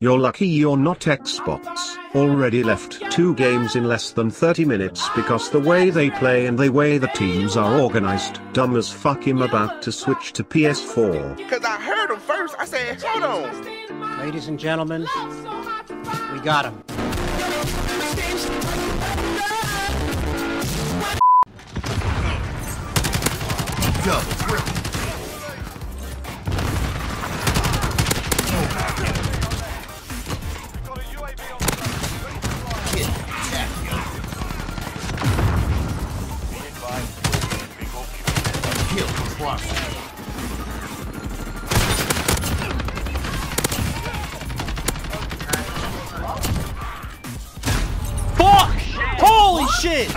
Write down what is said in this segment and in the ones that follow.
You're lucky you're not Xbox. Already left two games in less than 30 minutes because the way they play and the way the teams are organized. Dumb as fuck him about to switch to PS4. Cause I heard him first. I said, hold on. Ladies and gentlemen, we got him. Fuck! Holy shit!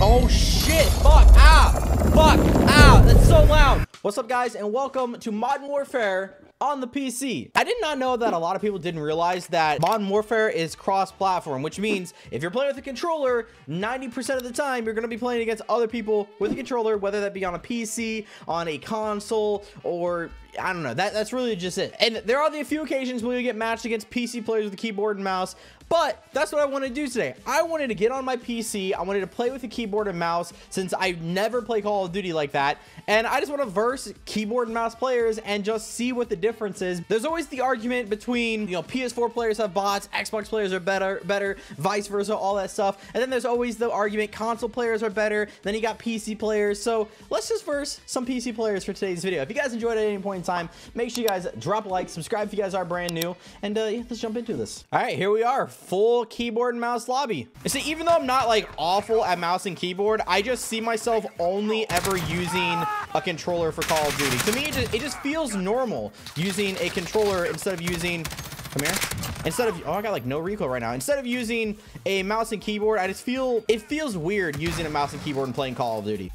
Oh shit! Fuck! Ow! Fuck! Ow! That's so loud! What's up guys and welcome to Modern Warfare on the PC. I did not know that a lot of people didn't realize that Modern Warfare is cross-platform, which means if you're playing with a controller, 90% of the time you're going to be playing against other people with a controller, whether that be on a PC, on a console, or I don't know. That, that's really just it. And there are the few occasions where you get matched against PC players with a keyboard and mouse, but that's what I want to do today. I wanted to get on my PC. I wanted to play with a keyboard and mouse since I never play Call of Duty like that. And I just want to verse keyboard and mouse players and just see what the difference is. There's always the argument between, you know, PS4 players have bots, Xbox players are better, better, vice versa, all that stuff. And then there's always the argument console players are better. Then you got PC players. So let's just verse some PC players for today's video. If you guys enjoyed at any point in time, make sure you guys drop a like, subscribe if you guys are brand new, and uh, yeah, let's jump into this. All right, here we are, full keyboard and mouse lobby. You see, even though I'm not like awful at mouse and keyboard, I just see myself only ever using a controller for Call of Duty. To me, it just, it just feels normal using a controller instead of using, come here, instead of, oh, I got like no recoil right now. Instead of using a mouse and keyboard, I just feel, it feels weird using a mouse and keyboard and playing Call of Duty.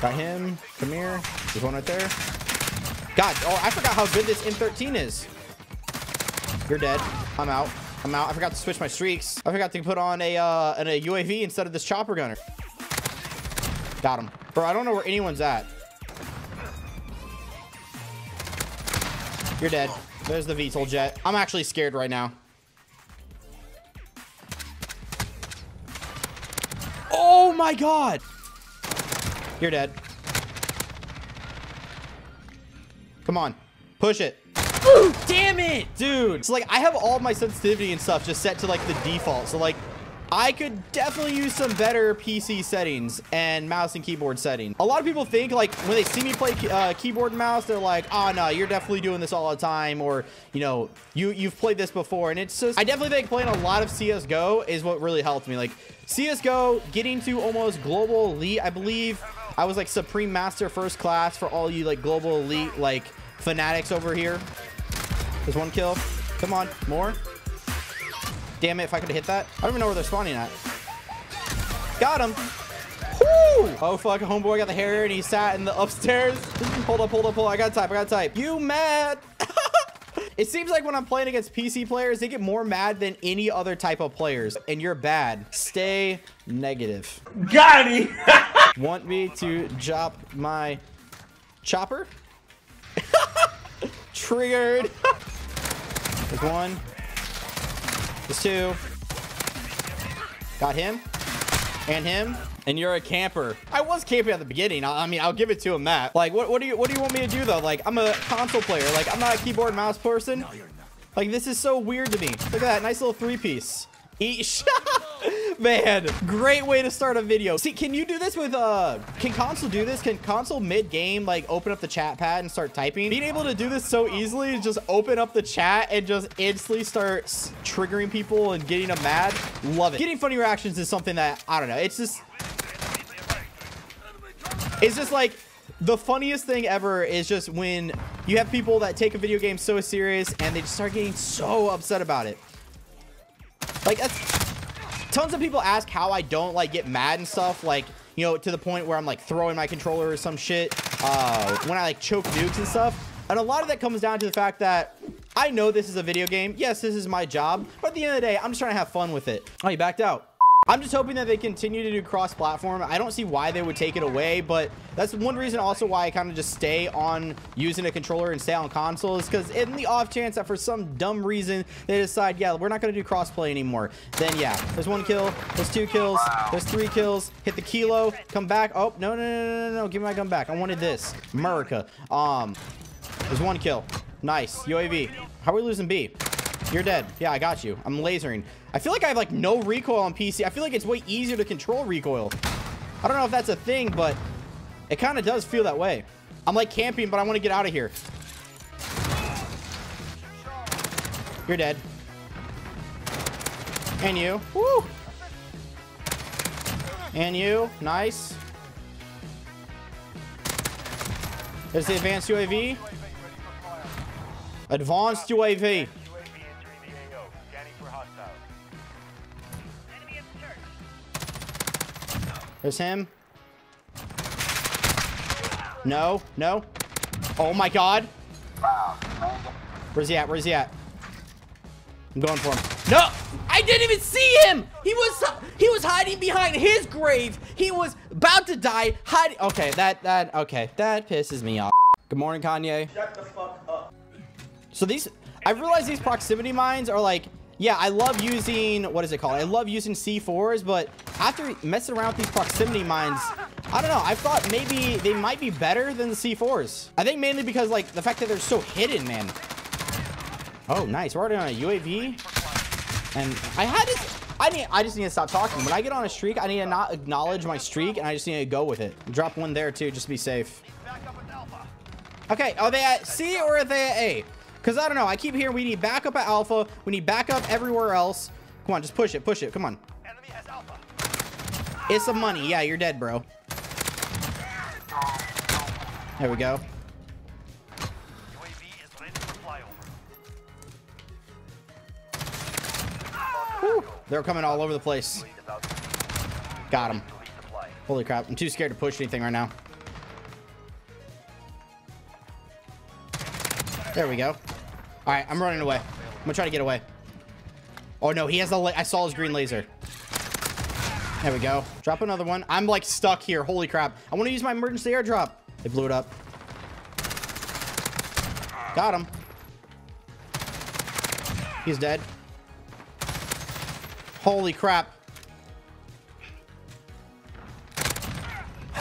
Got him, come here, there's one right there. God, oh, I forgot how good this M13 is. You're dead. I'm out. I'm out. I forgot to switch my streaks. I forgot to put on a, uh, an, a UAV instead of this chopper gunner. Got him. Bro, I don't know where anyone's at. You're dead. There's the VTOL jet. I'm actually scared right now. Oh my God. You're dead. Come on. Push it. Ooh, damn it, dude. So like I have all my sensitivity and stuff just set to like the default. So like I could definitely use some better PC settings and mouse and keyboard setting. A lot of people think like when they see me play uh, keyboard and mouse, they're like, oh no, you're definitely doing this all the time. Or, you know, you, you've played this before. And it's just, I definitely think playing a lot of CSGO is what really helped me. Like CSGO getting to almost global elite, I believe I was like Supreme Master first class for all you like global elite, like fanatics over here. There's one kill. Come on, more. Damn it, if I could hit that. I don't even know where they're spawning at. Got him. Woo! Oh, fuck. Homeboy got the hair and he sat in the upstairs. hold up, hold up, hold up. I got to type, I got to type. You mad? it seems like when I'm playing against PC players, they get more mad than any other type of players. And you're bad. Stay negative. Got him. Want me to drop my chopper? Triggered. There's one. There's two. Got him. And him. And you're a camper. I was camping at the beginning. I, I mean, I'll give it to him that. Like, what, what do you what do you want me to do though? Like, I'm a console player. Like, I'm not a keyboard and mouse person. Like, this is so weird to me. Look at that nice little three piece. Eat Man, great way to start a video. See, can you do this with, uh, can console do this? Can console mid-game, like, open up the chat pad and start typing? Being able to do this so easily, is just open up the chat and just instantly start triggering people and getting them mad. Love it. Getting funny reactions is something that, I don't know, it's just, it's just like, the funniest thing ever is just when you have people that take a video game so serious and they just start getting so upset about it. Like, that's, tons of people ask how I don't like get mad and stuff like you know to the point where I'm like throwing my controller or some shit uh when I like choke nukes and stuff. And a lot of that comes down to the fact that I know this is a video game. Yes this is my job. But at the end of the day I'm just trying to have fun with it. Oh you backed out I'm just hoping that they continue to do cross-platform. I don't see why they would take it away, but that's one reason also why I kind of just stay on using a controller and stay on consoles, because in the off chance that for some dumb reason they decide, yeah, we're not going to do crossplay anymore, then yeah, there's one kill, there's two kills, there's three kills, hit the kilo, come back. Oh, no, no, no, no, no, no, give me my gun back. I wanted this. America. Um, there's one kill. Nice. UAV. How are we losing B? You're dead. Yeah, I got you. I'm lasering. I feel like I have like no recoil on PC. I feel like it's way easier to control recoil. I don't know if that's a thing, but it kind of does feel that way. I'm like camping, but I want to get out of here. You're dead. And you. Woo! And you. Nice. There's the advanced UAV. Advanced UAV. There's him. No, no. Oh my god. Where's he at? Where's he at? I'm going for him. No! I didn't even see him! He was he was hiding behind his grave. He was about to die, hiding. Okay, that that okay, that pisses me off. Good morning, Kanye. Shut the fuck up. So these, I realize these proximity mines are like, yeah, I love using, what is it called? I love using C4s, but after messing around with these proximity mines, I don't know. I thought maybe they might be better than the C4s. I think mainly because like the fact that they're so hidden, man. Oh, nice. We're already on a UAV. And I had this, I need, I just need to stop talking. When I get on a streak, I need to not acknowledge my streak and I just need to go with it. Drop one there too, just to be safe. Okay, are they at C or are they at A? Because I don't know. I keep hearing we need backup at Alpha. We need backup everywhere else. Come on, just push it. Push it. Come on. It's some money. Yeah, you're dead, bro. There we go. Whew. They're coming all over the place. Got him. Holy crap. I'm too scared to push anything right now. There we go. All right, I'm running away. I'm gonna try to get away. Oh no, he has the, I saw his green laser. There we go. Drop another one. I'm like stuck here. Holy crap. I want to use my emergency airdrop. They blew it up. Got him. He's dead. Holy crap.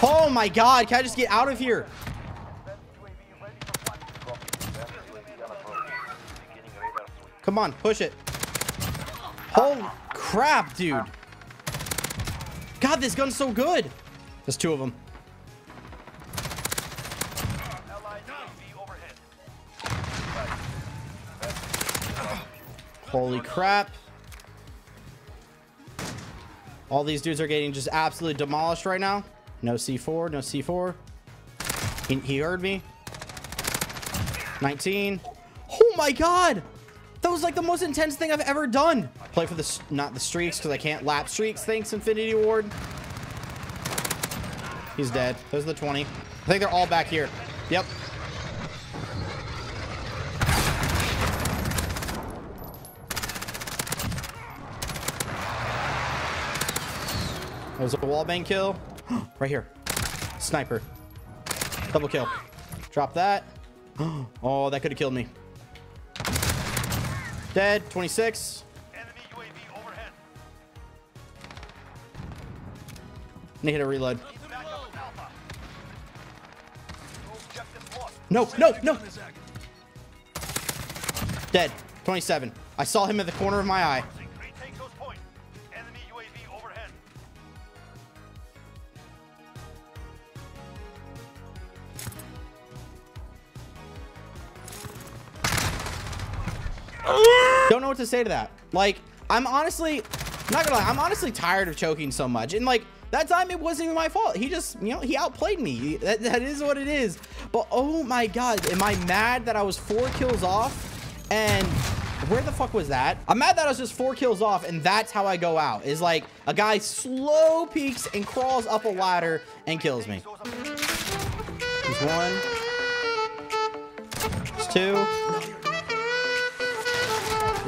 Oh my god. Can I just get out of here? Come on, push it. Holy crap, dude. God, this gun's so good. There's two of them. Holy crap. All these dudes are getting just absolutely demolished right now. No C4, no C4. He, he heard me. 19. Oh my god! That was like the most intense thing I've ever done. Play for the, not the streaks, because I can't lap streaks. Thanks, Infinity Ward. He's dead. There's the 20. I think they're all back here. Yep. There's a wallbang kill. right here. Sniper. Double kill. Drop that. Oh, that could have killed me. Dead. 26. Need to hit a reload. No, no, no. Dead. 27. I saw him at the corner of my eye. What to say to that. Like, I'm honestly, I'm not gonna lie, I'm honestly tired of choking so much. And like, that time it wasn't even my fault. He just, you know, he outplayed me. That, that is what it is. But oh my God, am I mad that I was four kills off? And where the fuck was that? I'm mad that I was just four kills off and that's how I go out. Is like a guy slow peeks and crawls up a ladder and kills me. There's one. There's two.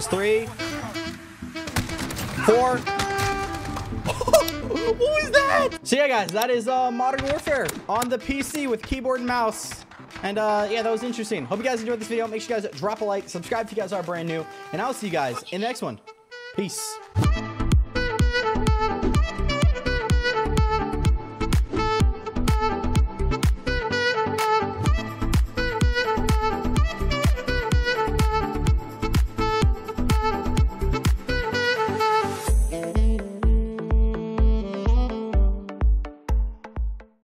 Three. Four. what was that? So yeah, guys, that is uh, Modern Warfare on the PC with keyboard and mouse. And uh, yeah, that was interesting. Hope you guys enjoyed this video. Make sure you guys drop a like, subscribe if you guys are brand new, and I'll see you guys in the next one. Peace.